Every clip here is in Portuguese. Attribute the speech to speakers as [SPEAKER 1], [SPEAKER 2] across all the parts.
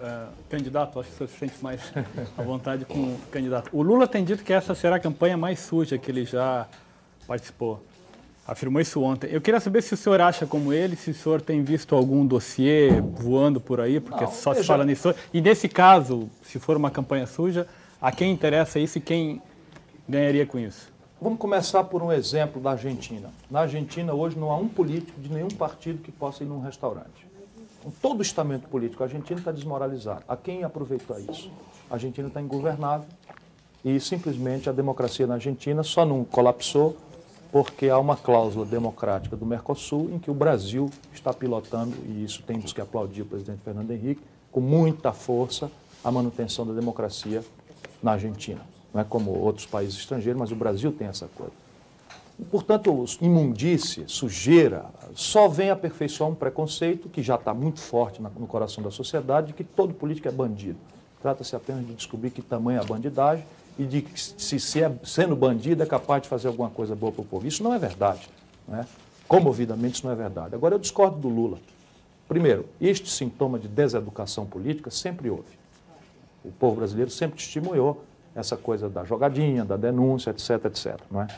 [SPEAKER 1] é, candidato, acho que você se sente mais à vontade com o candidato. O Lula tem dito que essa será a campanha mais suja que ele já participou. Afirmou isso ontem. Eu queria saber se o senhor acha como ele, se o senhor tem visto algum dossiê voando por aí, porque Não, só se já... fala nisso. E nesse caso, se for uma campanha suja, a quem interessa isso e quem ganharia com isso?
[SPEAKER 2] Vamos começar por um exemplo da Argentina. Na Argentina, hoje, não há um político de nenhum partido que possa ir num restaurante. Todo o estamento político argentino está desmoralizado. A quem aproveitou isso? A Argentina está ingovernável e simplesmente a democracia na Argentina só não colapsou porque há uma cláusula democrática do Mercosul em que o Brasil está pilotando, e isso temos que aplaudir o presidente Fernando Henrique, com muita força a manutenção da democracia na Argentina. Não é como outros países estrangeiros, mas o Brasil tem essa coisa. Portanto, imundície, sujeira, só vem aperfeiçoar um preconceito que já está muito forte no coração da sociedade de que todo político é bandido. Trata-se apenas de descobrir que tamanho é a bandidagem e de que se, se é, sendo bandido é capaz de fazer alguma coisa boa para o povo. Isso não é verdade. Não é? Comovidamente, isso não é verdade. Agora, eu discordo do Lula. Primeiro, este sintoma de deseducação política sempre houve. O povo brasileiro sempre estimulou essa coisa da jogadinha, da denúncia, etc, etc. Não é?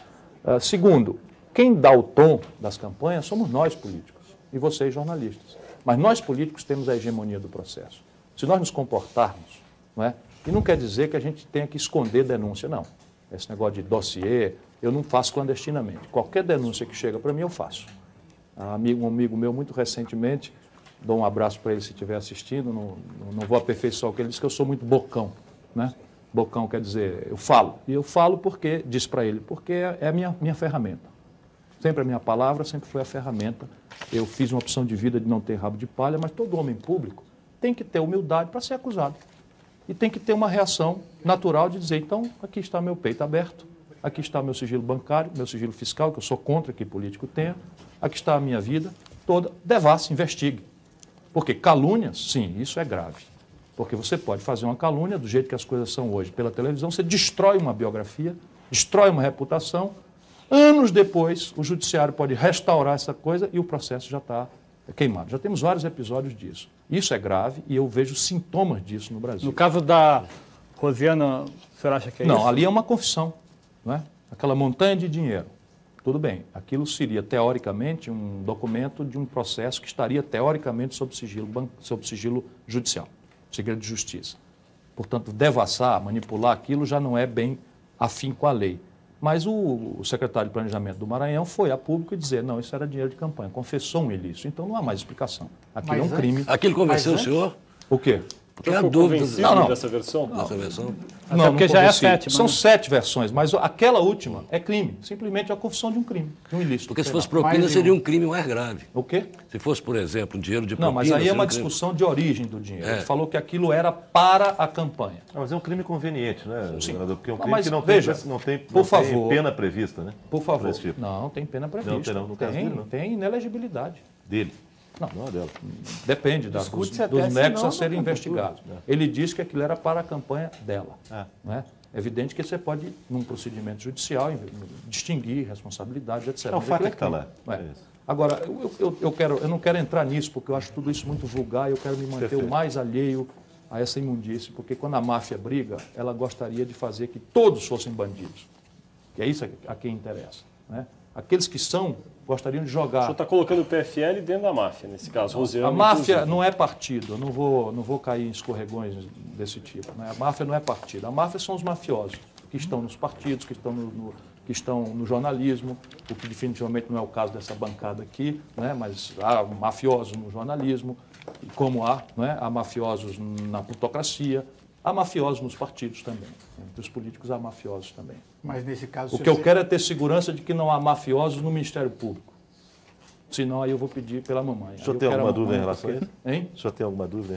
[SPEAKER 2] Uh, segundo, quem dá o tom das campanhas somos nós políticos e vocês jornalistas. Mas nós políticos temos a hegemonia do processo. Se nós nos comportarmos, não é? E não quer dizer que a gente tenha que esconder denúncia, não. Esse negócio de dossiê, eu não faço clandestinamente. Qualquer denúncia que chega para mim, eu faço. Um amigo, um amigo meu, muito recentemente, dou um abraço para ele se estiver assistindo, não, não vou aperfeiçoar o que ele disse, que eu sou muito bocão, né? Bocão quer dizer, eu falo. E eu falo porque, diz para ele, porque é, é a minha, minha ferramenta. Sempre a minha palavra, sempre foi a ferramenta. Eu fiz uma opção de vida de não ter rabo de palha, mas todo homem público tem que ter humildade para ser acusado. E tem que ter uma reação natural de dizer, então, aqui está meu peito aberto, aqui está meu sigilo bancário, meu sigilo fiscal, que eu sou contra que político tenha, aqui está a minha vida toda, devasse, investigue. Porque calúnias, sim, isso é grave. Porque você pode fazer uma calúnia do jeito que as coisas são hoje pela televisão, você destrói uma biografia, destrói uma reputação. Anos depois, o judiciário pode restaurar essa coisa e o processo já está queimado. Já temos vários episódios disso. Isso é grave e eu vejo sintomas disso no Brasil.
[SPEAKER 1] No caso da Rosiana, o senhor acha que é
[SPEAKER 2] não,
[SPEAKER 1] isso?
[SPEAKER 2] Não, ali é uma confissão. Não é? Aquela montanha de dinheiro. Tudo bem, aquilo seria teoricamente um documento de um processo que estaria teoricamente sob sigilo, sob sigilo judicial segredo de justiça. Portanto, devassar, manipular aquilo já não é bem afim com a lei. Mas o, o, secretário de Planejamento do Maranhão foi a público e dizer, não, isso era dinheiro de campanha, confessou um ilícito, então não há mais explicação. Aquilo Mas é um crime.
[SPEAKER 3] Aquilo convenceu o senhor?
[SPEAKER 2] O quê?
[SPEAKER 4] Porque há dúvidas
[SPEAKER 1] não,
[SPEAKER 4] não. dessa versão?
[SPEAKER 1] Não.
[SPEAKER 4] Dessa
[SPEAKER 1] versão? Não, não porque já é a sétima.
[SPEAKER 2] São né? sete versões, mas aquela última é crime. Simplesmente a confissão de um crime, de um ilícito.
[SPEAKER 3] Porque se fosse propina, seria um crime mais grave.
[SPEAKER 2] O quê?
[SPEAKER 3] Se fosse, por exemplo, um dinheiro de propina...
[SPEAKER 2] Não, mas aí é uma um discussão de origem do dinheiro. É. Ele falou que aquilo era para a campanha.
[SPEAKER 4] Não, mas é um crime conveniente, né,
[SPEAKER 2] Sim.
[SPEAKER 4] Porque é um crime mas, que não, veja, tem, não, tem,
[SPEAKER 2] por favor,
[SPEAKER 4] pena prevista, né?
[SPEAKER 2] Por favor. Tipo. Não, tem pena prevista. Não, tem, não, no caso tem, dele, não. tem inelegibilidade.
[SPEAKER 4] Dele?
[SPEAKER 2] Não, não é dela. Depende da, dos, dos nexos a serem investigados. É. Ele disse que aquilo era para a campanha dela. É. É? É evidente que você pode, num procedimento judicial, distinguir responsabilidades, etc.
[SPEAKER 4] É o fato é que está lá. É.
[SPEAKER 2] Agora, eu, eu, eu, quero, eu não quero entrar nisso, porque eu acho tudo isso muito vulgar e eu quero me manter Perfeito. o mais alheio a essa imundície, porque quando a máfia briga, ela gostaria de fazer que todos fossem bandidos. Que é isso a quem interessa. Né? Aqueles que são gostariam de jogar. O
[SPEAKER 4] senhor está colocando o PFL dentro da máfia, nesse caso, Rosiano.
[SPEAKER 2] A máfia inclusive. não é partido, eu não vou, não vou cair em escorregões desse tipo. Né? A máfia não é partido. A máfia são os mafiosos, que estão nos partidos, que estão no, no, que estão no jornalismo, o que definitivamente não é o caso dessa bancada aqui, né? mas há mafiosos no jornalismo, como há, né? há mafiosos na plutocracia, há mafiosos nos partidos também. Entre os políticos há mafiosos também.
[SPEAKER 1] Mas nesse caso.
[SPEAKER 2] O que eu quero é ter segurança de que não há mafiosos no Ministério Público. Senão aí eu vou pedir pela mamãe.
[SPEAKER 4] O senhor tem alguma dúvida em relação a isso? Hein? O senhor tem alguma dúvida?